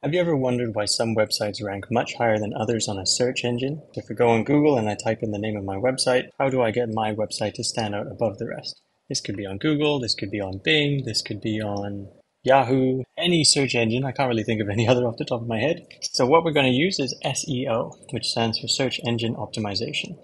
Have you ever wondered why some websites rank much higher than others on a search engine? If I go on Google and I type in the name of my website, how do I get my website to stand out above the rest? This could be on Google, this could be on Bing, this could be on Yahoo, any search engine. I can't really think of any other off the top of my head. So what we're going to use is SEO, which stands for Search Engine Optimization.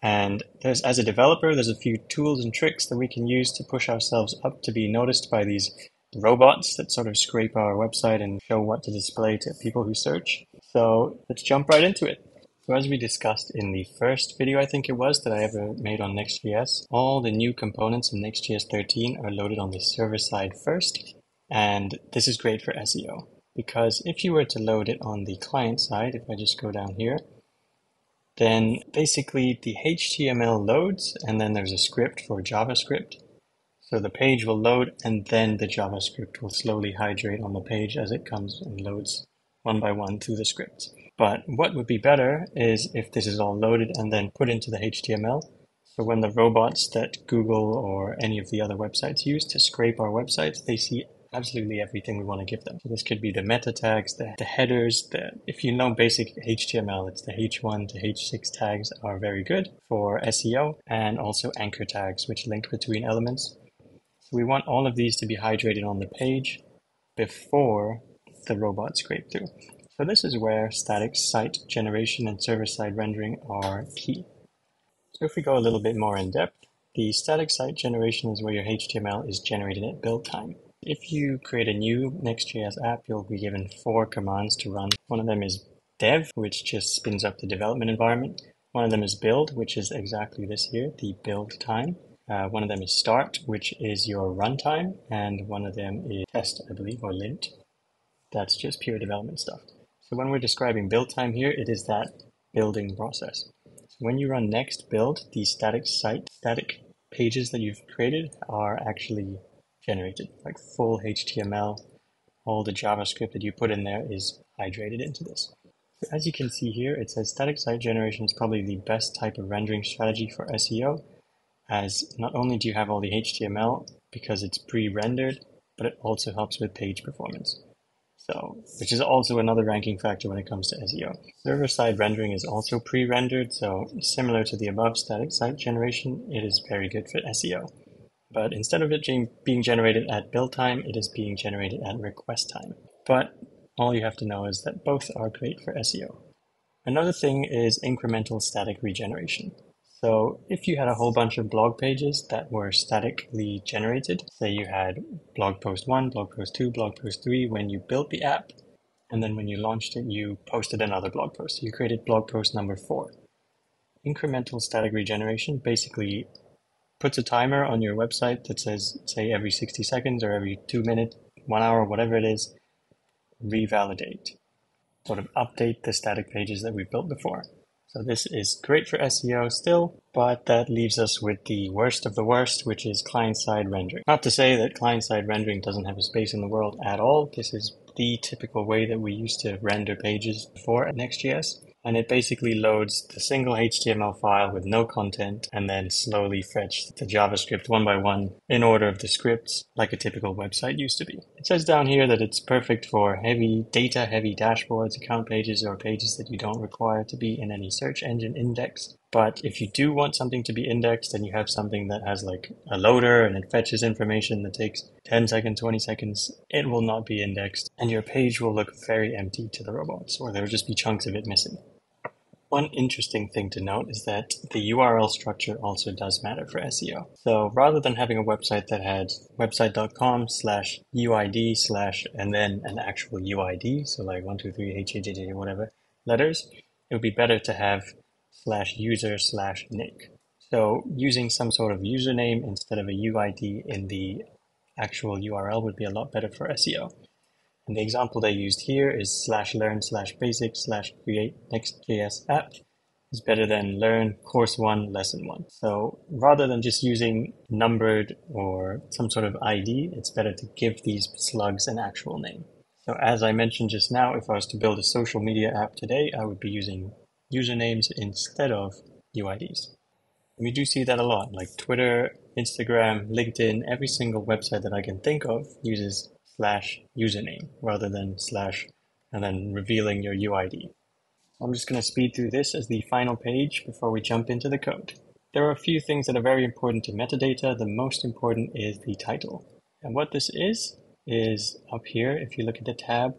And as a developer, there's a few tools and tricks that we can use to push ourselves up to be noticed by these robots that sort of scrape our website and show what to display to people who search. So let's jump right into it. So as we discussed in the first video, I think it was, that I ever made on Next.js, all the new components in Next.js 13 are loaded on the server side first. And this is great for SEO because if you were to load it on the client side, if I just go down here, then basically the HTML loads and then there's a script for JavaScript so the page will load and then the JavaScript will slowly hydrate on the page as it comes and loads one by one through the scripts. But what would be better is if this is all loaded and then put into the HTML. So when the robots that Google or any of the other websites use to scrape our websites, they see absolutely everything we want to give them. So this could be the meta tags, the, the headers, the, if you know basic HTML, it's the H1 to H6 tags are very good for SEO and also anchor tags, which link between elements we want all of these to be hydrated on the page before the robot scrape through. So this is where static site generation and server-side rendering are key. So if we go a little bit more in depth, the static site generation is where your HTML is generated at build time. If you create a new Next.js app, you'll be given four commands to run. One of them is dev, which just spins up the development environment. One of them is build, which is exactly this here, the build time. Uh, one of them is start, which is your runtime, and one of them is test, I believe, or lint. That's just pure development stuff. So when we're describing build time here, it is that building process. So when you run next build, the static site, static pages that you've created are actually generated, like full HTML. All the JavaScript that you put in there is hydrated into this. So As you can see here, it says static site generation is probably the best type of rendering strategy for SEO as not only do you have all the HTML because it's pre-rendered, but it also helps with page performance. So, which is also another ranking factor when it comes to SEO. Server-side rendering is also pre-rendered, so similar to the above static site generation, it is very good for SEO. But instead of it being generated at build time, it is being generated at request time. But all you have to know is that both are great for SEO. Another thing is incremental static regeneration. So if you had a whole bunch of blog pages that were statically generated, say you had blog post one, blog post two, blog post three, when you built the app, and then when you launched it, you posted another blog post. You created blog post number four. Incremental static regeneration basically puts a timer on your website that says, say, every 60 seconds or every two minutes, one hour, whatever it is, revalidate, sort of update the static pages that we built before. So this is great for SEO still, but that leaves us with the worst of the worst, which is client-side rendering. Not to say that client-side rendering doesn't have a space in the world at all. This is the typical way that we used to render pages before Next.js and it basically loads the single HTML file with no content and then slowly fetch the JavaScript one by one in order of the scripts like a typical website used to be. It says down here that it's perfect for heavy data heavy dashboards, account pages, or pages that you don't require to be in any search engine index. But if you do want something to be indexed and you have something that has like a loader and it fetches information that takes 10 seconds, 20 seconds, it will not be indexed and your page will look very empty to the robots or there will just be chunks of it missing. One interesting thing to note is that the URL structure also does matter for SEO. So rather than having a website that had website.com slash UID slash and then an actual UID, so like 123 HHH whatever letters, it would be better to have slash user slash nick. So using some sort of username instead of a UID in the actual URL would be a lot better for SEO. And the example they used here is slash learn slash basic slash create Next.js app is better than learn course one, lesson one. So rather than just using numbered or some sort of ID, it's better to give these slugs an actual name. So as I mentioned just now, if I was to build a social media app today, I would be using usernames instead of UIDs. And we do see that a lot, like Twitter, Instagram, LinkedIn, every single website that I can think of uses slash username rather than slash and then revealing your UID. I'm just going to speed through this as the final page before we jump into the code. There are a few things that are very important to metadata. The most important is the title. And what this is, is up here, if you look at the tab,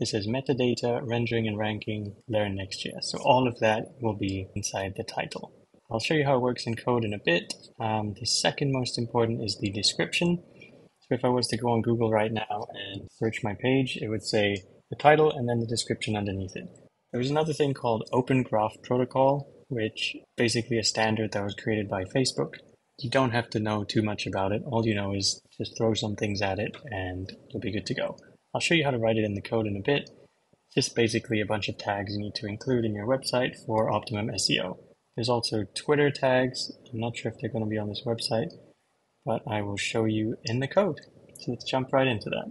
this is metadata, rendering and ranking, learn Next.js. So all of that will be inside the title. I'll show you how it works in code in a bit. Um, the second most important is the description. If I was to go on Google right now and search my page, it would say the title and then the description underneath it. There's another thing called Open Graph Protocol, which basically a standard that was created by Facebook. You don't have to know too much about it. All you know is just throw some things at it and you'll be good to go. I'll show you how to write it in the code in a bit. Just basically a bunch of tags you need to include in your website for optimum SEO. There's also Twitter tags. I'm not sure if they're going to be on this website, but I will show you in the code. So let's jump right into that.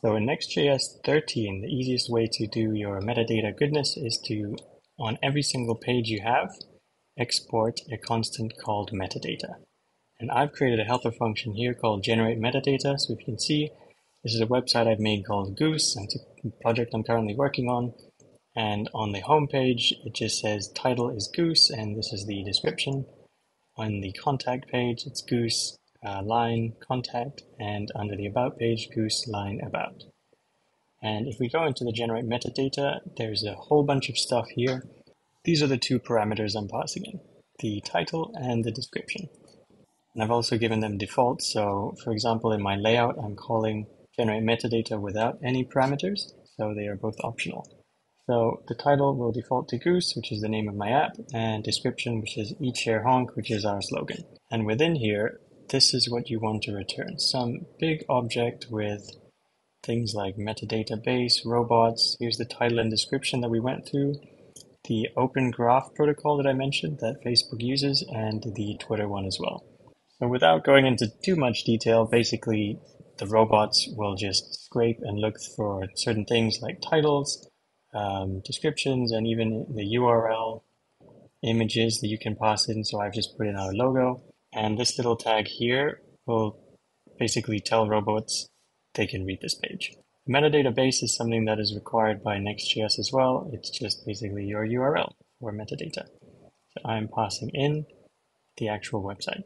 So in Next.js 13, the easiest way to do your metadata goodness is to, on every single page you have, export a constant called metadata. And I've created a helper function here called generate metadata. So if you can see, this is a website I've made called Goose. And it's a project I'm currently working on. And on the home page, it just says title is Goose, and this is the description. On the contact page, it's Goose uh, line contact, and under the about page, Goose line about. And if we go into the generate metadata, there's a whole bunch of stuff here. These are the two parameters I'm passing in, the title and the description. And I've also given them defaults. So for example, in my layout, I'm calling generate metadata without any parameters. So they are both optional. So the title will default to Goose, which is the name of my app, and description, which is Eat Share Honk, which is our slogan. And within here, this is what you want to return. Some big object with things like metadata base, robots. Here's the title and description that we went through. The Open Graph protocol that I mentioned that Facebook uses, and the Twitter one as well. So without going into too much detail, basically the robots will just scrape and look for certain things like titles, um, descriptions and even the URL images that you can pass in. So I've just put in our logo and this little tag here will basically tell robots they can read this page. The metadata base is something that is required by Next.js as well. It's just basically your URL for metadata. So I'm passing in the actual website.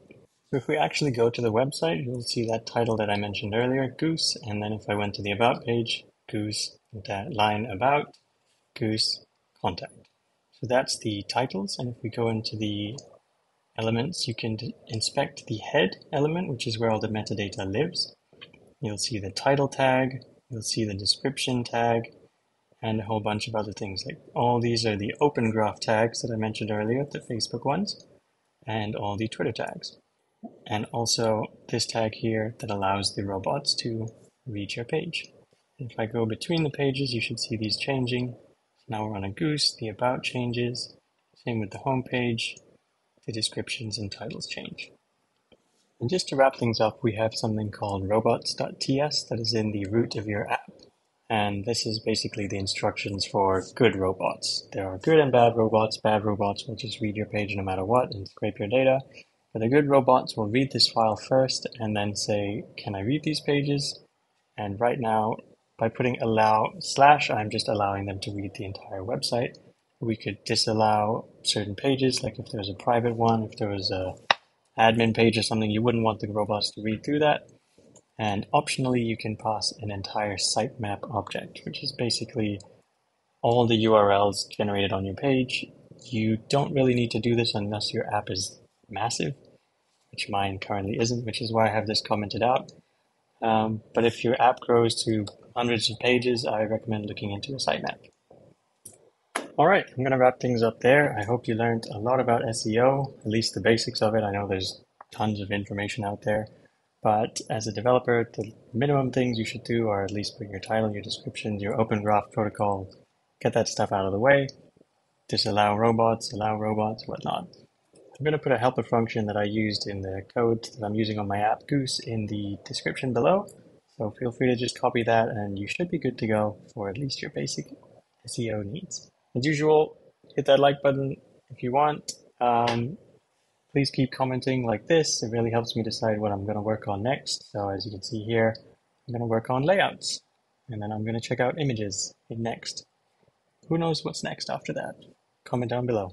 So if we actually go to the website, you'll see that title that I mentioned earlier, Goose, and then if I went to the About page, Goose, that line About, Goose contact. So that's the titles. And if we go into the elements, you can inspect the head element, which is where all the metadata lives. You'll see the title tag, you'll see the description tag, and a whole bunch of other things. Like all these are the open graph tags that I mentioned earlier, the Facebook ones, and all the Twitter tags. And also this tag here that allows the robots to read your page. If I go between the pages, you should see these changing. Now we're on a goose, the about changes, same with the home page, the descriptions and titles change. And just to wrap things up, we have something called robots.ts that is in the root of your app. And this is basically the instructions for good robots. There are good and bad robots. Bad robots will just read your page no matter what and scrape your data. But the good robots will read this file first and then say, can I read these pages? And right now, by putting allow slash, I'm just allowing them to read the entire website. We could disallow certain pages, like if there's a private one, if there was a admin page or something, you wouldn't want the robots to read through that. And optionally, you can pass an entire sitemap object, which is basically all the URLs generated on your page. You don't really need to do this unless your app is massive, which mine currently isn't, which is why I have this commented out. Um, but if your app grows to hundreds of pages, I recommend looking into a sitemap. All right, I'm going to wrap things up there. I hope you learned a lot about SEO, at least the basics of it. I know there's tons of information out there, but as a developer, the minimum things you should do are at least put your title, your description, your open graph protocol, get that stuff out of the way, disallow robots, allow robots, whatnot. I'm going to put a helper function that I used in the code that I'm using on my app Goose in the description below. So feel free to just copy that and you should be good to go for at least your basic SEO needs. As usual, hit that like button if you want. Um, please keep commenting like this. It really helps me decide what I'm going to work on next. So as you can see here, I'm going to work on layouts. and then I'm going to check out images next. Who knows what's next after that? Comment down below.